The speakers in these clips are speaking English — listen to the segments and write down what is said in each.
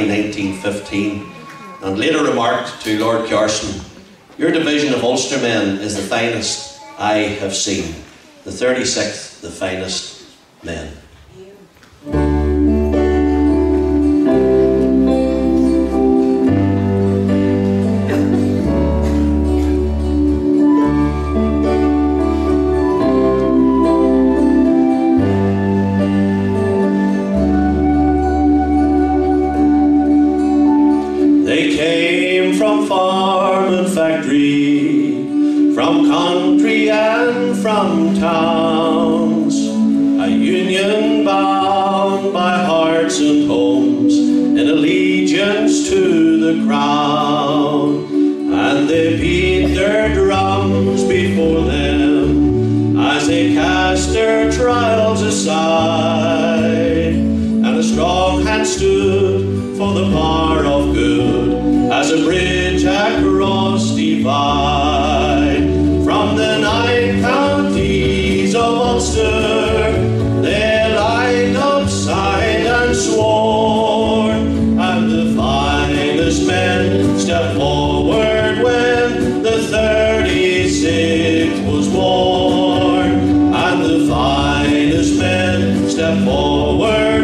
1915 and later remarked to Lord Carson, Your division of Ulster men is the finest I have seen, the 36th, the finest men. from country and from towns, a union bound by hearts and homes in allegiance to the crown. And they beat their drums before them as they cast their trials aside. And the strong hand stood for the power of good as a bridge from the nine counties of Ulster. They lined up, signed, and swore, and the finest men stepped forward when the 36 was born, and the finest men stepped forward.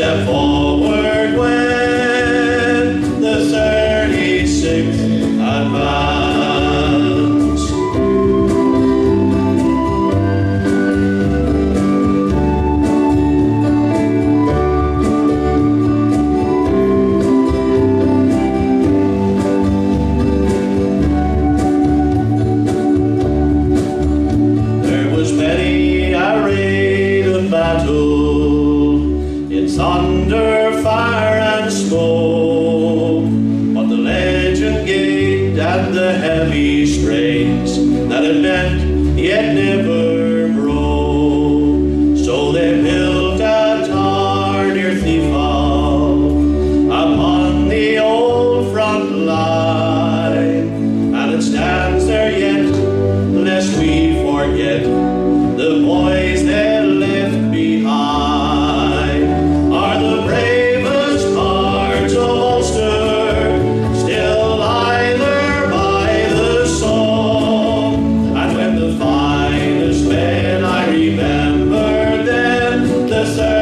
step forward. under fire and smoke. On the legend gate and the heavy strains that had meant yet never necessary.